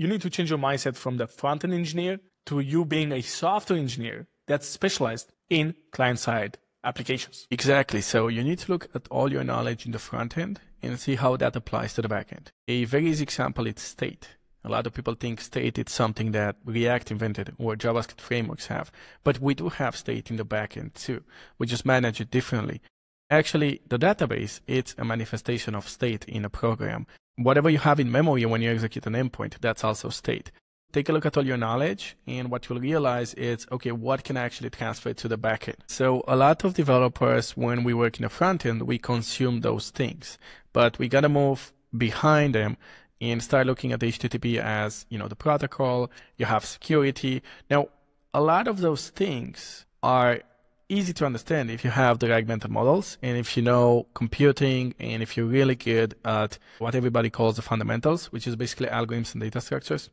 you need to change your mindset from the front end engineer to you being a software engineer that's specialized in client side applications. Exactly. So you need to look at all your knowledge in the front end and see how that applies to the back end. A very easy example is state. A lot of people think state is something that React invented or JavaScript frameworks have, but we do have state in the backend too. We just manage it differently. Actually, the database, it's a manifestation of state in a program. Whatever you have in memory when you execute an endpoint, that's also state. Take a look at all your knowledge and what you'll realize is, okay, what can I actually transfer to the backend? So a lot of developers, when we work in the front end, we consume those things, but we gotta move behind them and start looking at HTTP as, you know, the protocol, you have security. Now, a lot of those things are easy to understand if you have the mental models and if you know computing and if you're really good at what everybody calls the fundamentals, which is basically algorithms and data structures.